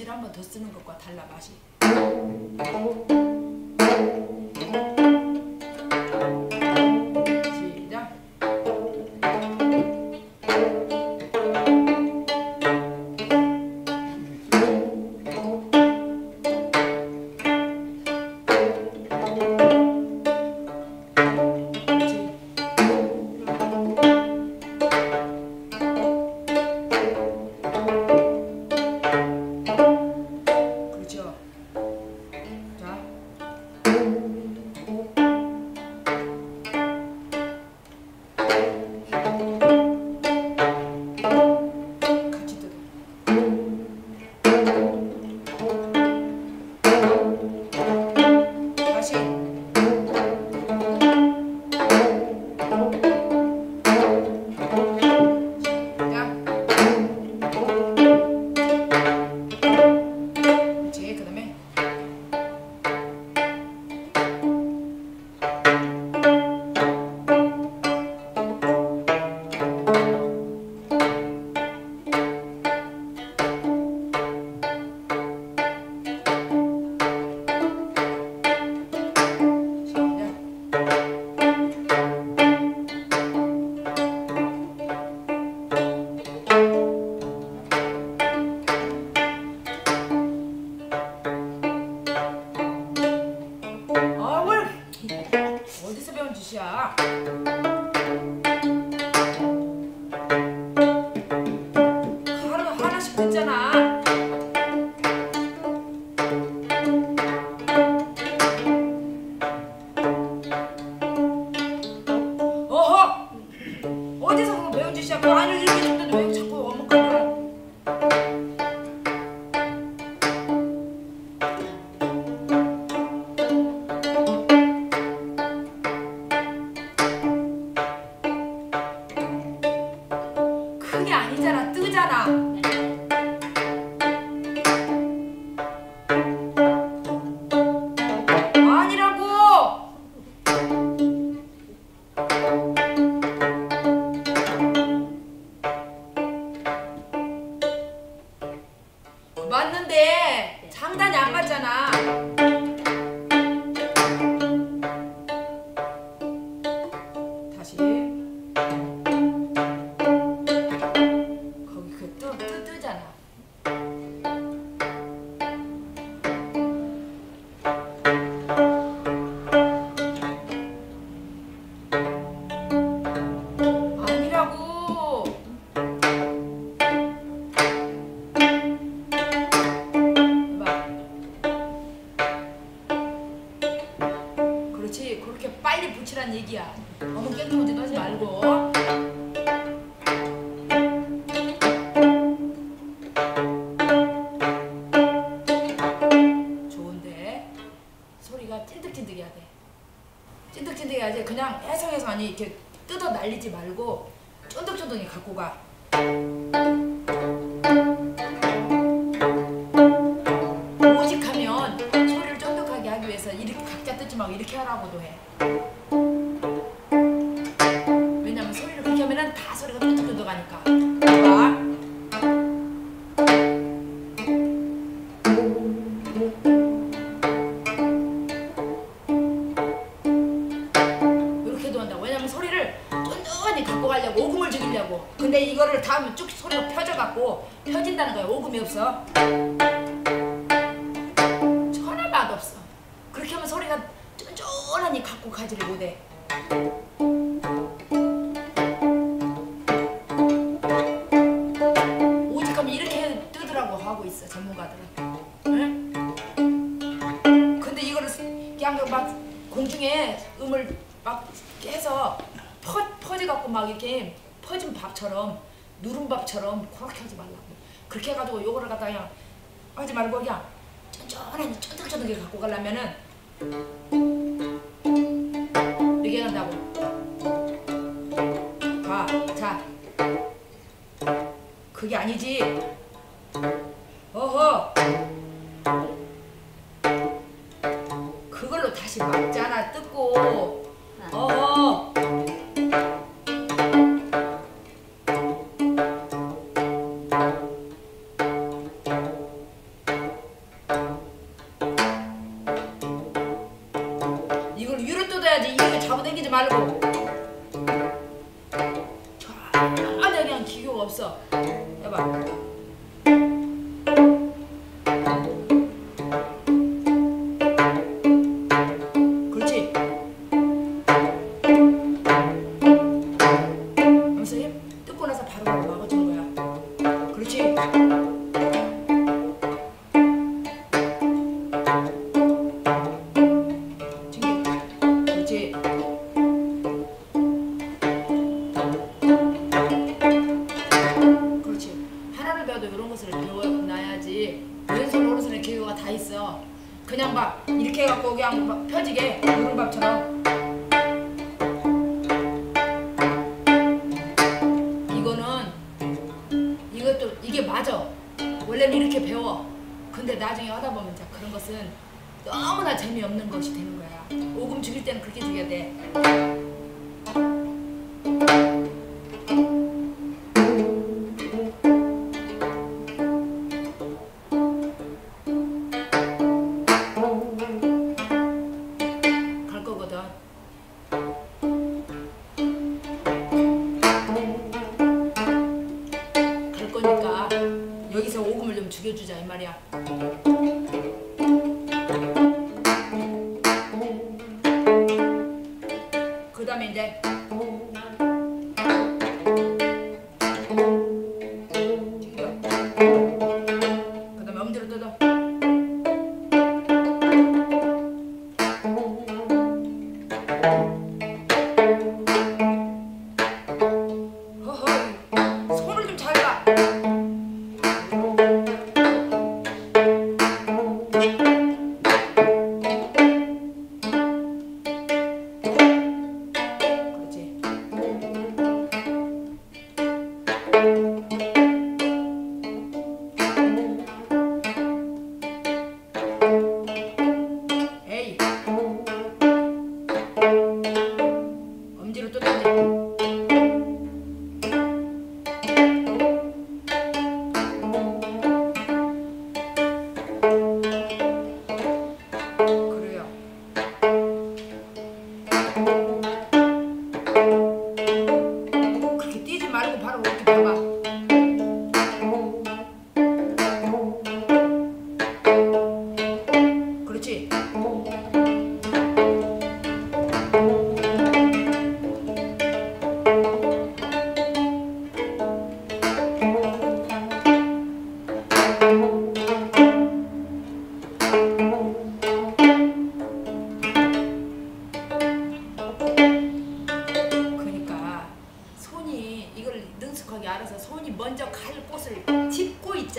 봉지를 한 번 더 쓰는 것과 달라 맛이. 어? 들어가니까. 가. 이렇게도 한다 왜냐면 소리를 쫀쫀히 갖고 가려고 오금을 죽이려고. 근데 이거를 다음에 쭉 소리가 펴져갖고 펴진다는 거야. 오금이 없어. 늦게 간다고. 가자. 그게 아니지. 즐겨주자 이 말이야.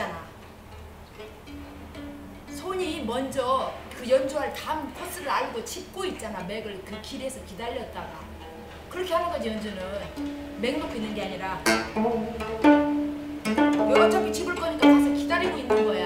있잖아. 손이 먼저 그 연주할 다음 코스를 알고 짚고 있잖아. 맥을 그 길에서 기다렸다가. 그렇게 하는 거지 연주는. 맥 놓고 있는 게 아니라. 어차피 집을 거니까 가서 기다리고 있는 거야.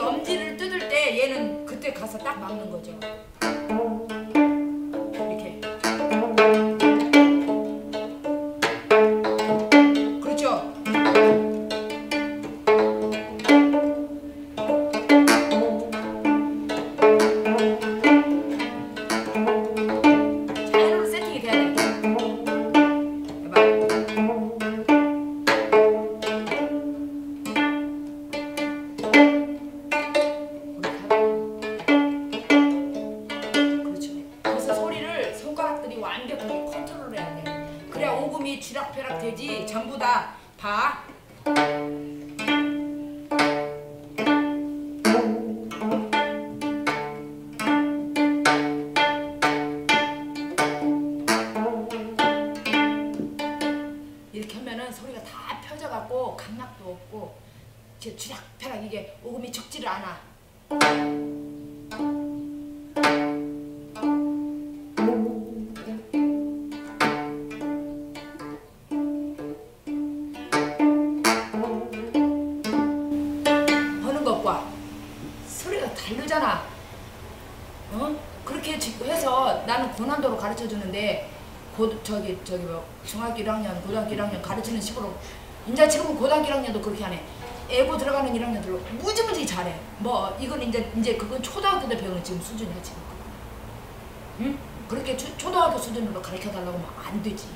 엄지를 뜯을 때 얘는 그때 가서 딱 막는 거죠. 이렇게 하면은 소리가 다 펴져갖고 감각도 없고 주락펴락 이게 오금이 적지를 않아 하는 것과 소리가 다르잖아 어? 그렇게 해서 나는 고난도로 가르쳐 주는데 고, 저기 저기 뭐 중학교 1학년, 고등학교 1학년 가르치는 식으로 이제 지금은 고등학교 1학년도 그렇게 하네. 애고 들어가는 1학년들로 무지무지 잘해. 뭐 이건 이제 이제 그건 초등학교 때 배우는 지금 수준이야 지금. 응? 그렇게 초, 초등학교 수준으로 가르쳐 달라고 하면 안 되지.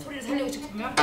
소리를 살리고 싶으면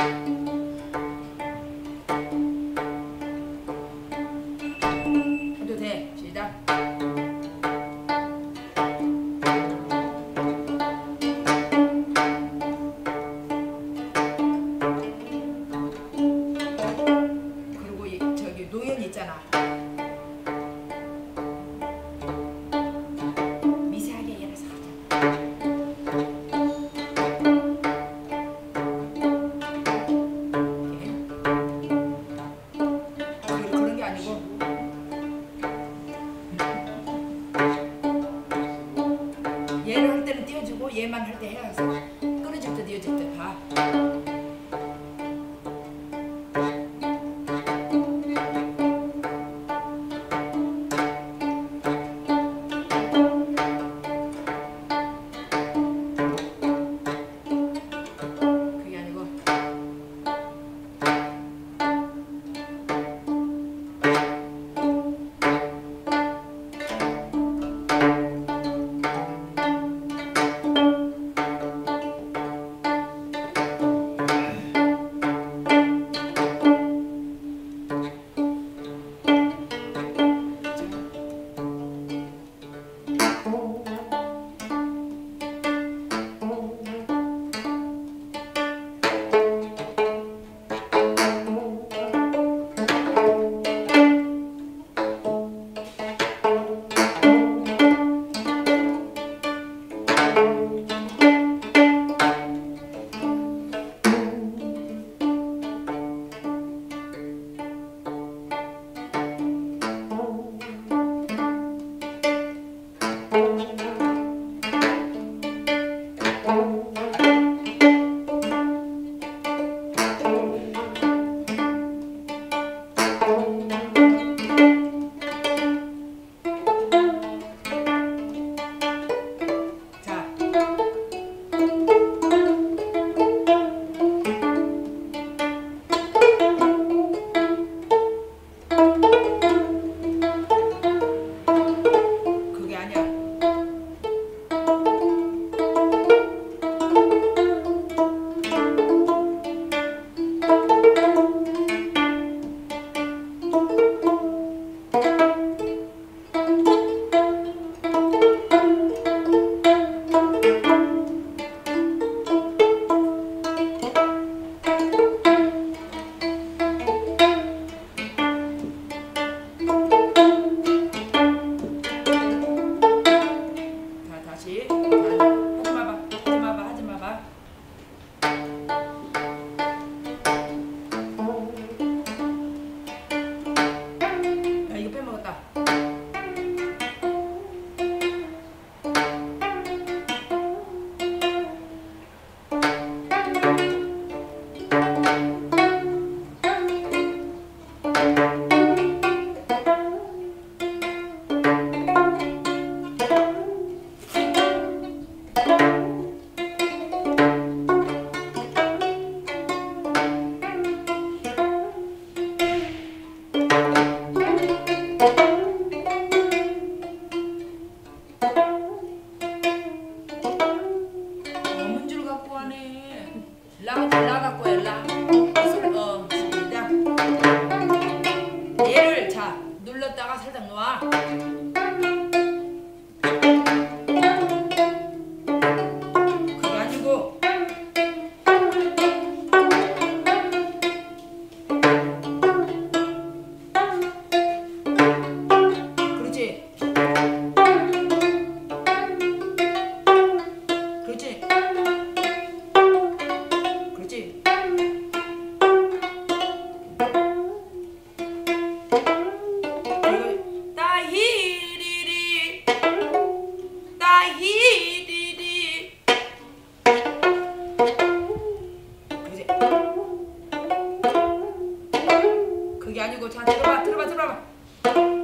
그게 아니고 자 들어봐 들어봐 들어봐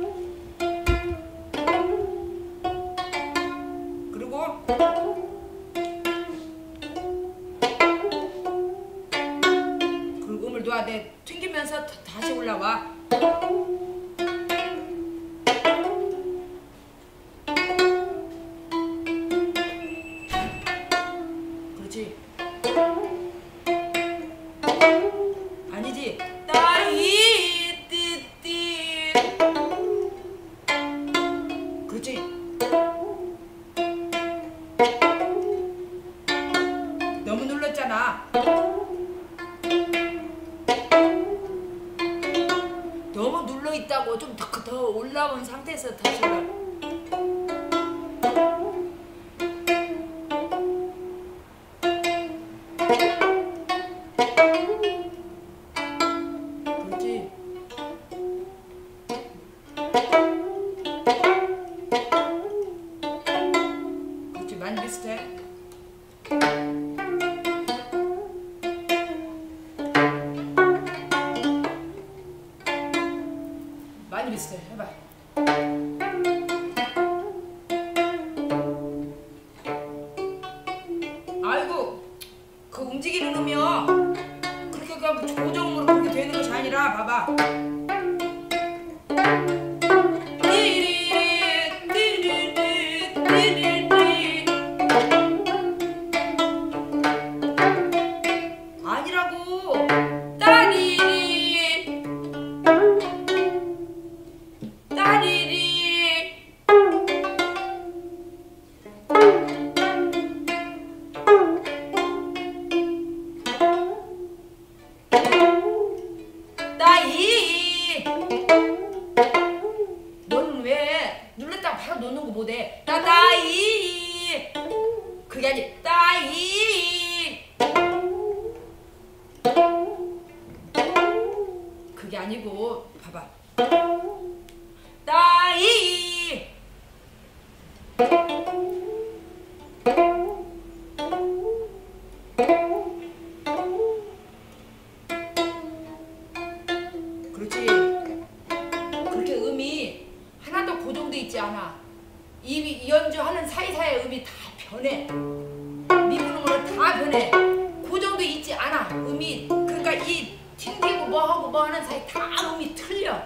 하는 사이 다 음이 틀려.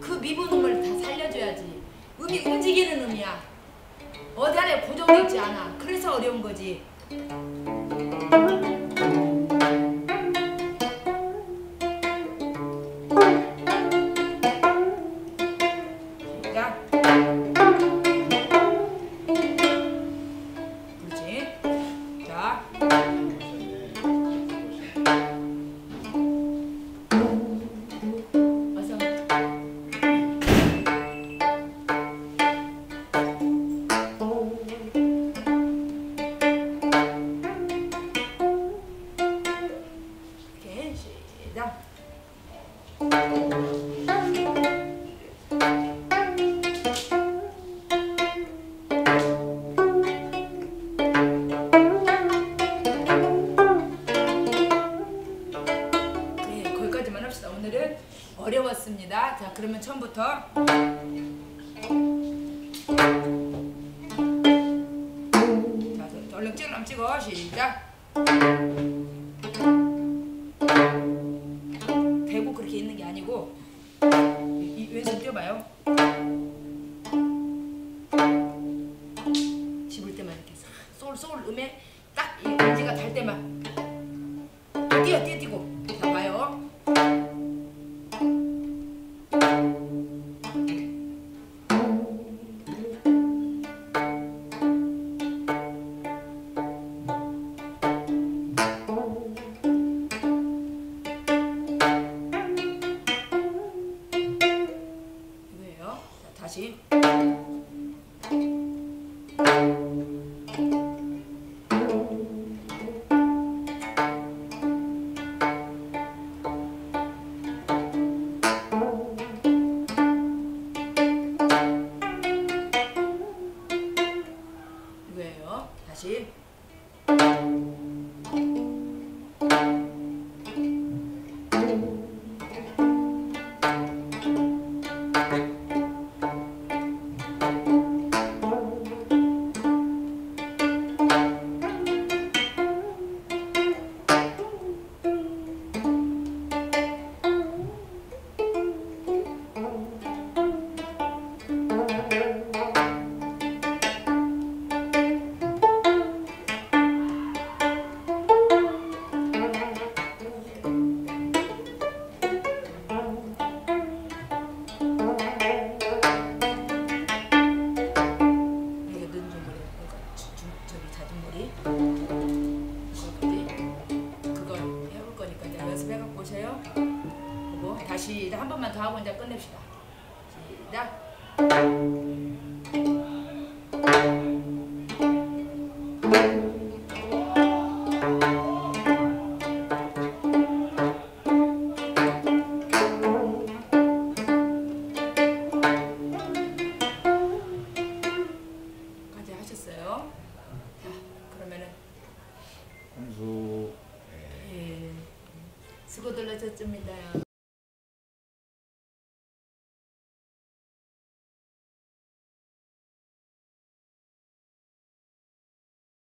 그 미분음을 다 살려줘야지. 음이 움직이는 음이야. 어디 안에 고정되지 않아. 그래서 어려운 거지. 자 그러면 처음부터. 자 얼른 찔럼 찍어. 시작. うん。